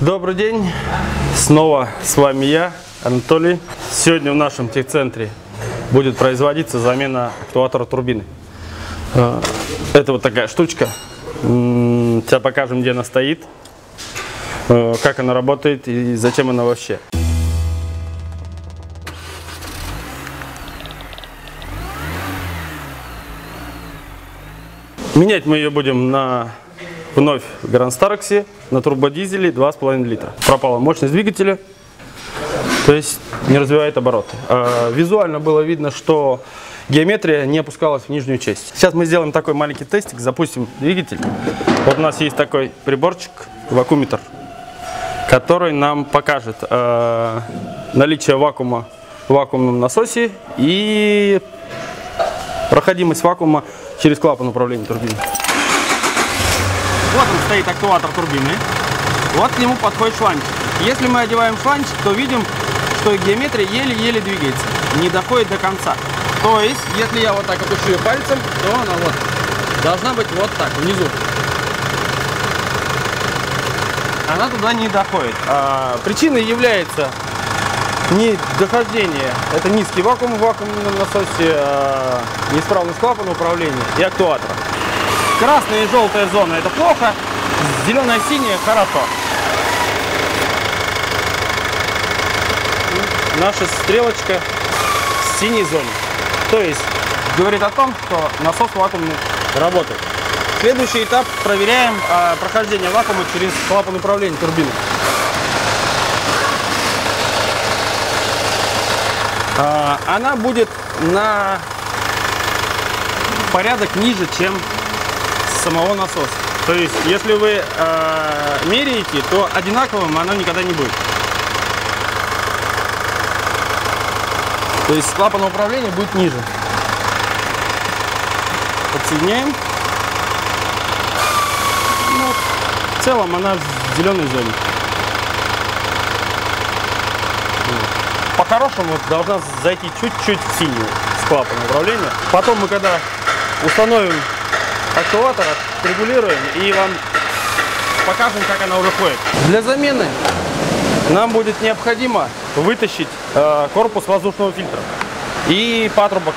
Добрый день, снова с вами я, Анатолий. Сегодня в нашем техцентре будет производиться замена актуатора турбины. Э, Это вот такая штучка. Сейчас покажем, где она стоит, э, как она работает и зачем она вообще. Менять мы ее будем на вновь Гранд Староксе на турбодизеле 2,5 литра. Пропала мощность двигателя, то есть не развивает обороты. А, Визуально было видно, что геометрия не опускалась в нижнюю часть. Сейчас мы сделаем такой маленький тестик, запустим двигатель. Вот у нас есть такой приборчик, вакууметр, который нам покажет э, наличие вакуума в вакуумном насосе и проходимость вакуума через клапан управления турбиной. Вот он стоит актуатор турбины. Вот к нему подходит шланчик. Если мы одеваем шланчик, то видим, что геометрия еле-еле двигается, не доходит до конца. То есть, если я вот так опущу ее пальцем, то она вот должна быть вот так, внизу. Она туда не доходит. А, причиной является не дохождение, это низкий вакуум в вакуумном насосе, а, неисправность клапана управления и актуатора. Красная и желтая зона это плохо, зеленая и синяя хорошо. Наша стрелочка в синей зоне. То есть говорит о том, что насос вакуумный работает. Следующий этап проверяем а, прохождение вакуума через клапан управления турбины. А, она будет на порядок ниже, чем самого насоса. То есть, если вы э, меряете, то одинаковым оно никогда не будет. То есть клапан управления будет ниже. Подсоединяем. Ну, в целом она в зеленой зоне. По-хорошему должна зайти чуть-чуть в синюю с клапана управления. Потом мы когда установим актуатор, регулируем и вам покажем, как она уже ходит. Для замены нам будет необходимо вытащить э, корпус воздушного фильтра и патрубок.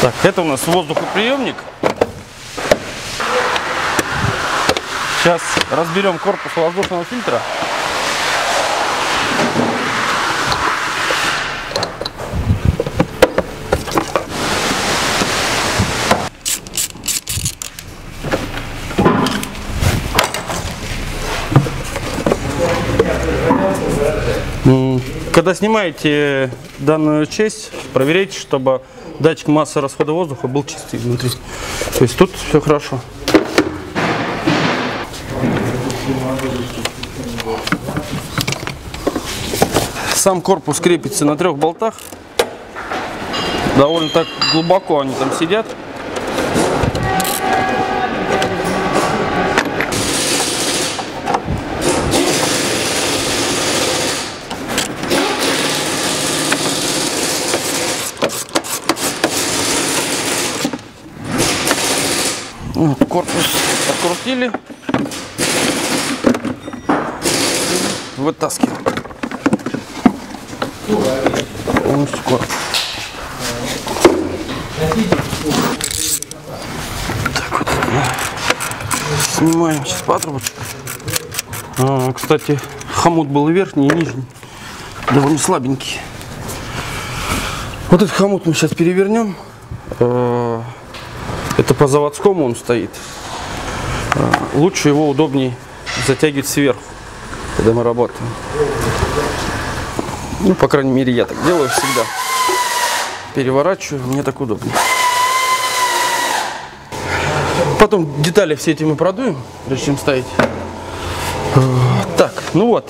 Так, это у нас воздухоприемник. Сейчас разберем корпус воздушного фильтра. Когда снимаете данную часть, проверяйте, чтобы датчик массы расхода воздуха был чистый внутри. То есть тут все хорошо. Сам корпус крепится на трех болтах. Довольно так глубоко они там сидят. Вот, Корпус открутили. Вытаскиваем. Полностью корпус. Так вот. Снимаем сейчас патрубочку. А, кстати, хомут был и верхний, и нижний. Довольно слабенький. Вот этот хомут мы сейчас перевернем. Э, Это по заводскому он стоит. Э, Лучше его удобнее затягивать сверху, когда мы работаем. Ну, по крайней мере, я так делаю всегда. Переворачиваю, мне так удобнее. Потом детали все эти мы продуем, прежде чем ставить. Так, ну вот.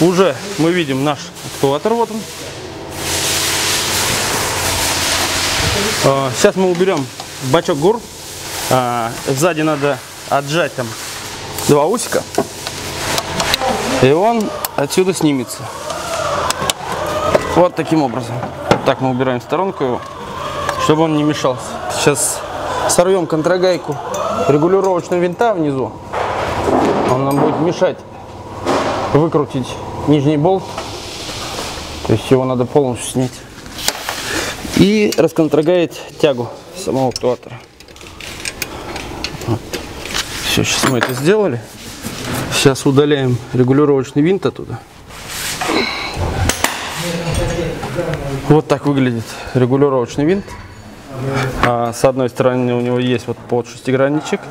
Уже мы видим наш актуатор, вот он. А, Сейчас мы уберем бачок гур. А, Сзади надо отжать там два усика. И он отсюда снимется. Вот таким образом. Так мы убираем сторонку его, чтобы он не мешался. Сейчас сорвем контрагайку регулировочного винта внизу. Он нам будет мешать выкрутить нижний болт. То есть его надо полностью снять. И расконтрагает тягу самого актуатора. Вот. Все, сейчас мы это сделали. Сейчас удаляем регулировочный винт оттуда. Вот так выглядит регулировочный винт. А с одной стороны у него есть вот под шестигранничек.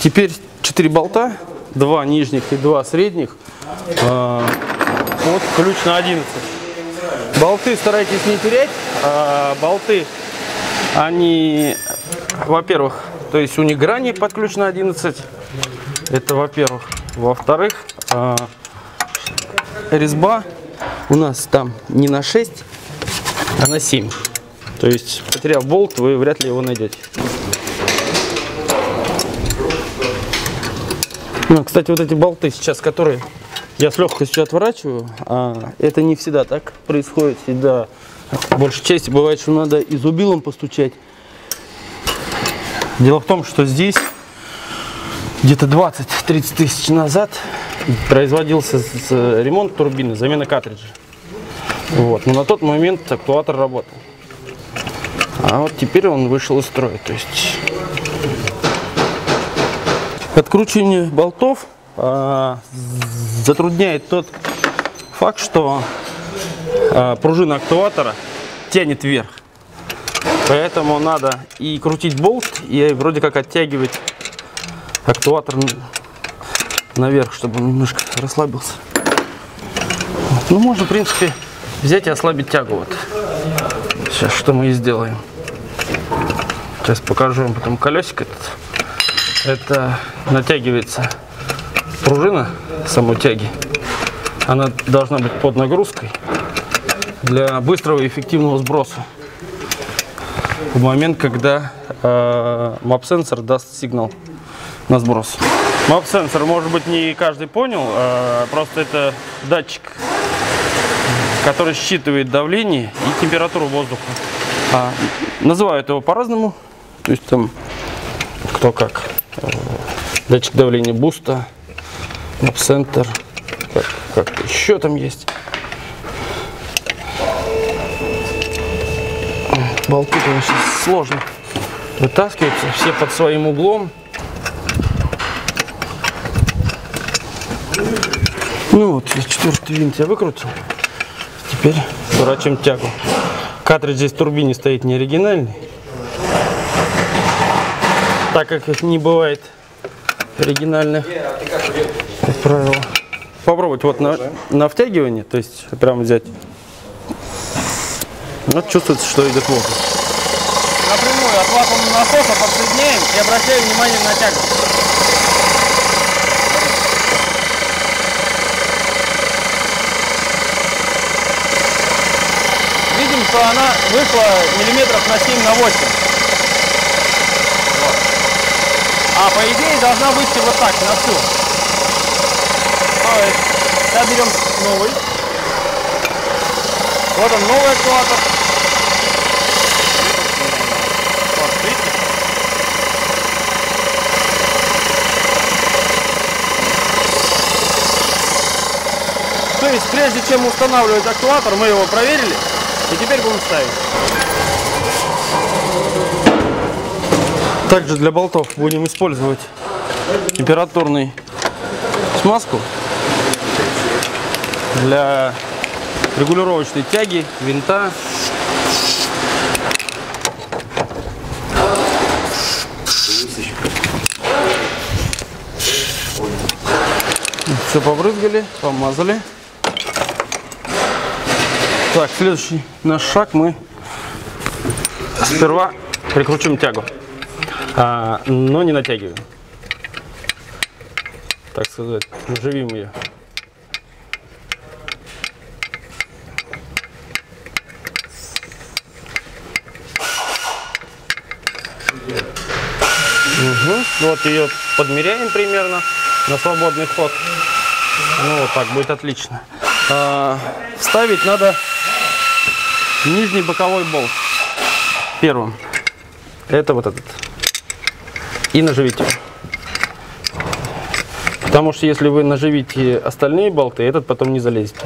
Теперь 4 болта, два нижних и два средних. А, вот ключ на 11. Болты старайтесь не терять. А, болты, они, во-первых, то есть у них грани под ключ на 11. Это во-первых. Во-вторых, а, резьба у нас там не на 6, а на 7. То есть, потеряв болт, вы вряд ли его найдете. Ну, кстати, вот эти болты сейчас, которые я с легкостью отворачиваю, а это не всегда так происходит. Всегда, большей части бывает, что надо и зубилом постучать. Дело в том, что здесь где-то 20-30 тысяч назад производился ремонт турбины, замена картриджа. Вот. Но на тот момент актуатор работал. А вот теперь он вышел из строя. То есть Откручивание болтов а, затрудняет тот факт, что а, пружина актуатора тянет вверх. Поэтому надо и крутить болт, и вроде как оттягивать актуатор наверх, чтобы он немножко расслабился. Ну, можно, в принципе, взять и ослабить тягу. Вот. Сейчас что мы и сделаем. Сейчас покажу вам потом колесик этот. Это натягивается пружина самой тяги. Она должна быть под нагрузкой для быстрого и эффективного сброса. В момент, когда э, мап-сенсор даст сигнал на сброс. Мап-сенсор, может быть, не каждый понял, э, просто это датчик, который считывает давление и температуру воздуха. А, называют его по-разному, то есть там кто как датчик давления буста, центр, как, как еще там есть. Болты, конечно, сложно вытаскиваются, все под своим углом. Ну вот, четвертый винт я выкрутил. Теперь ворачиваем тягу. Картридж здесь в турбине стоит не оригинальный так как их не бывает оригинальных, как правило. Попробовать вот на, на втягивание, то есть прям взять. Вот чувствуется, что идет воздух. Напрямую от вакуумного насоса подсоединяем и обращаем внимание на тягу. Видим, что она вышла миллиметров на 7 на 8. А по идее должна выйти вот так, на всю. То есть, сейчас берем новый. Вот он, новый актуатор. Вот, видите? То есть, прежде чем устанавливать актуатор, мы его проверили. И теперь будем ставить. Также для болтов будем использовать температурный смазку для регулировочной тяги винта. Все побрызгали, помазали. Так, следующий наш шаг мы сперва прикрутим тягу а, но не натягиваем. Так сказать, наживим ее. Угу. Вот ее подмеряем примерно на свободный ход. Ну, вот так будет отлично. А, вставить надо нижний боковой болт первым. Это вот этот. И наживить его. Потому что если вы наживите остальные болты, этот потом не залезет.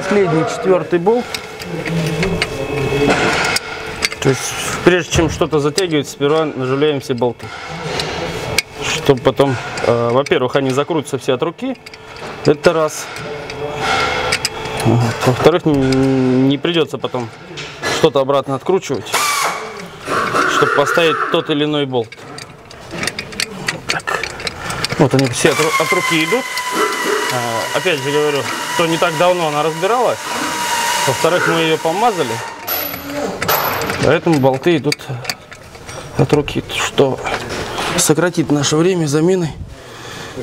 Последний четвертый болт. То есть, прежде чем что-то затягивать, сперва наживляем все болты. Чтобы потом, э, во-первых, они закрутятся все от руки. Это раз. Во-вторых, не придется потом что-то обратно откручивать, чтобы поставить тот или иной болт. Так. Вот они все от, от руки идут. А, опять же говорю, что не так давно она разбиралась. Во-вторых, мы ее помазали. Поэтому болты идут от руки, что сократит наше время замены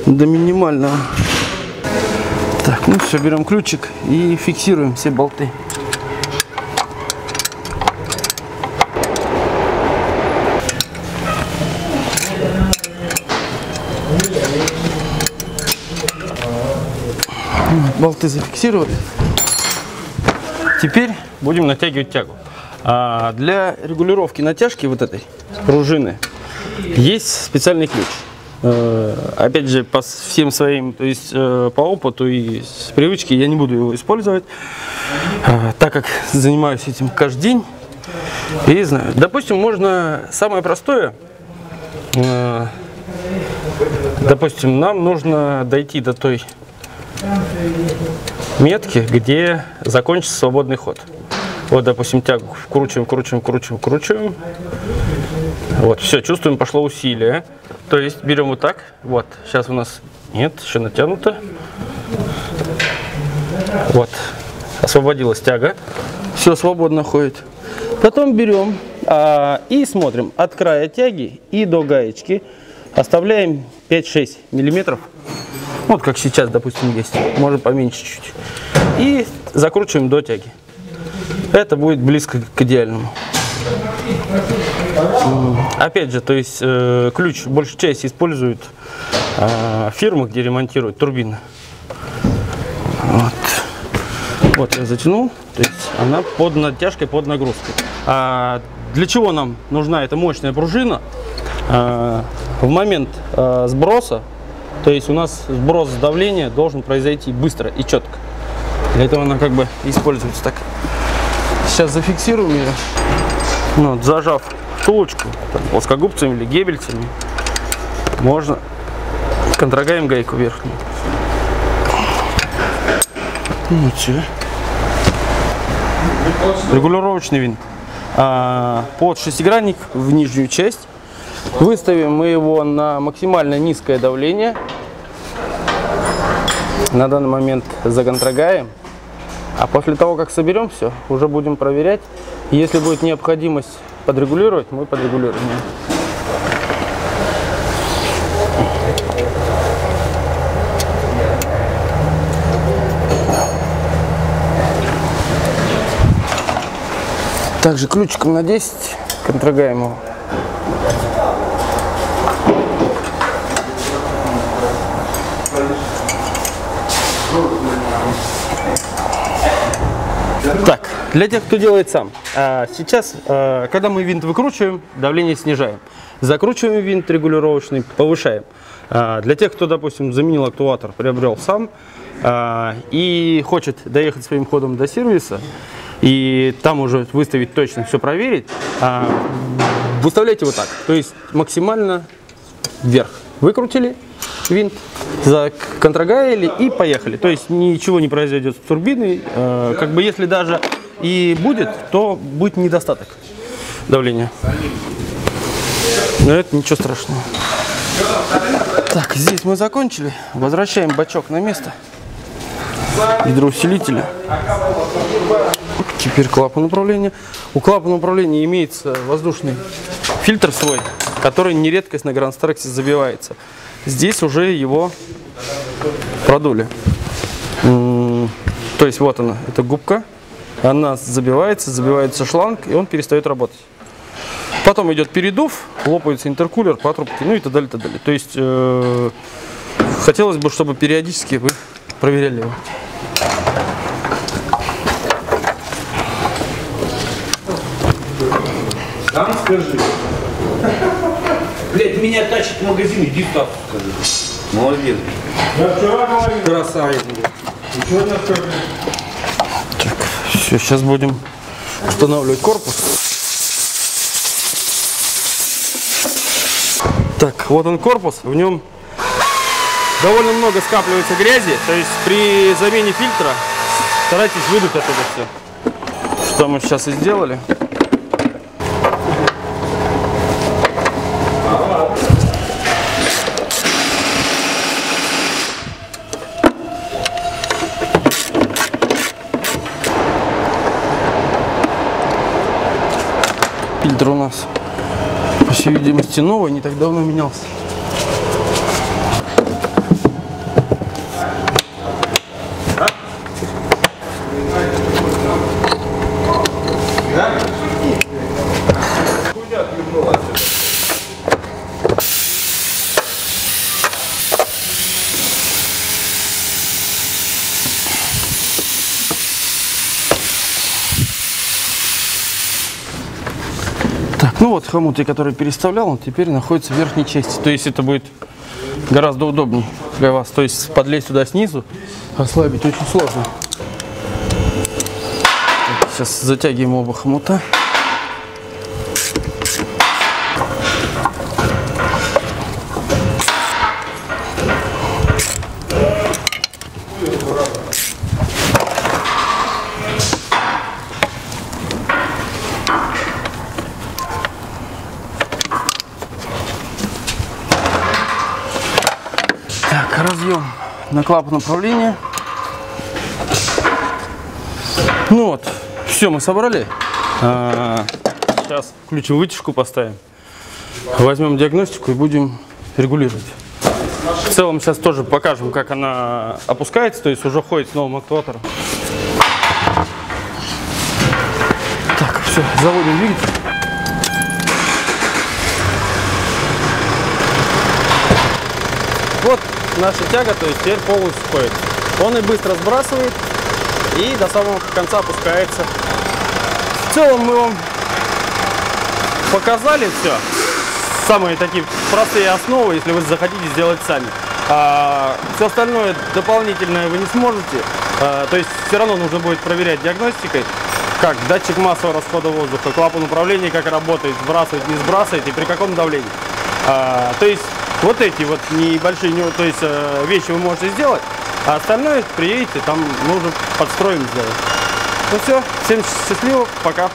до минимального. Так, ну все, берем ключик и фиксируем все болты. Болты зафиксировали. Теперь будем натягивать тягу. А для регулировки натяжки вот этой пружины есть специальный ключ. Э, опять же, по всем своим, то есть э, по опыту и с привычки я не буду его использовать, э, так как занимаюсь этим каждый день. И знаю. Допустим, можно самое простое. Допустим, нам нужно дойти до той метки, где закончится свободный ход. Вот, допустим, тягу вкручиваем, вкручиваем, вкручиваем, вкручиваем. Вот, все, чувствуем, пошло усилие. То есть берем вот так. Вот, сейчас у нас нет, еще натянуто. Вот, освободилась тяга. Все свободно ходит. Потом берем а, и смотрим от края тяги и до гаечки. Оставляем 5-6 миллиметров. Вот как сейчас, допустим, есть. Может поменьше чуть-чуть. И закручиваем до тяги это будет близко к идеальному. Опять же, то есть э, ключ большую часть используют э, фирмы, где ремонтируют турбины. Вот. вот я затянул, то есть она под натяжкой, под нагрузкой. А для чего нам нужна эта мощная пружина? А, в момент а, сброса, то есть у нас сброс давления должен произойти быстро и четко. Для этого она как бы используется так. Сейчас зафиксируем ее, ну, вот, зажав втулочку там, плоскогубцами или гебельцами, можно контрогаем гайку верхнюю. Ну, все. Регулировочный винт. А, под шестигранник в нижнюю часть. Выставим мы его на максимально низкое давление. На данный момент законтрогаем. А после того, как соберем все, уже будем проверять. Если будет необходимость подрегулировать, мы подрегулируем. Также ключиком на 10 контрогаем его. Так, для тех, кто делает сам. А, сейчас, а, когда мы винт выкручиваем, давление снижаем. Закручиваем винт регулировочный, повышаем. А, для тех, кто, допустим, заменил актуатор, приобрел сам и хочет доехать своим ходом до сервиса, и там уже выставить точно, все проверить, выставляйте вот так. То есть максимально вверх. Выкрутили винт, законтрогаили и поехали. То есть ничего не произойдет с турбиной. Э, как бы если даже и будет, то будет недостаток давления. Но это ничего страшного. Так, здесь мы закончили. Возвращаем бачок на место гидроусилителя. Теперь клапан управления. У клапана управления имеется воздушный фильтр свой, который нередкость на Grand Starex забивается. Здесь уже его продули. То есть вот она, это губка. Она забивается, забивается шланг, и он перестает работать. Потом идет передув, лопается интеркулер, патрубки, ну и так далее, так далее. То есть э, хотелось бы, чтобы периодически вы проверяли его. Там скажи. Блять, меня тащит в магазин, иди скажи. Молодец. Я вчера говорил. Красавец. Все, сейчас будем устанавливать корпус. Так, вот он корпус, в нем довольно много скапливается грязи, то есть при замене фильтра старайтесь выдуть оттуда все. Что мы сейчас и сделали. Фильтр у нас, по всей видимости, новый, не так давно менялся. Хомут, я который переставлял, он теперь находится в верхней части. То есть это будет гораздо удобнее для вас. То есть подлезть сюда снизу, ослабить очень сложно. Сейчас затягиваем оба хомута. На клапан управления. Ну вот, все, мы собрали. А, сейчас включим вытяжку, поставим. Возьмем диагностику и будем регулировать. В целом сейчас тоже покажем, как она опускается, то есть уже ходит с новым актуатором. Так, все, заводим двигатель. Вот наша тяга, то есть теперь полностью ходит. Он и быстро сбрасывает, и до самого конца опускается. В целом мы вам показали все. Самые такие простые основы, если вы захотите сделать сами. А, все остальное дополнительное вы не сможете. А, то есть все равно нужно будет проверять диагностикой, как датчик массового расхода воздуха, клапан управления, как работает, сбрасывает, не сбрасывает и при каком давлении. А, то есть вот эти вот небольшие то есть, э, вещи вы можете сделать, а остальное приедете, там уже подстроим сделать. Ну все, всем счастливо, пока.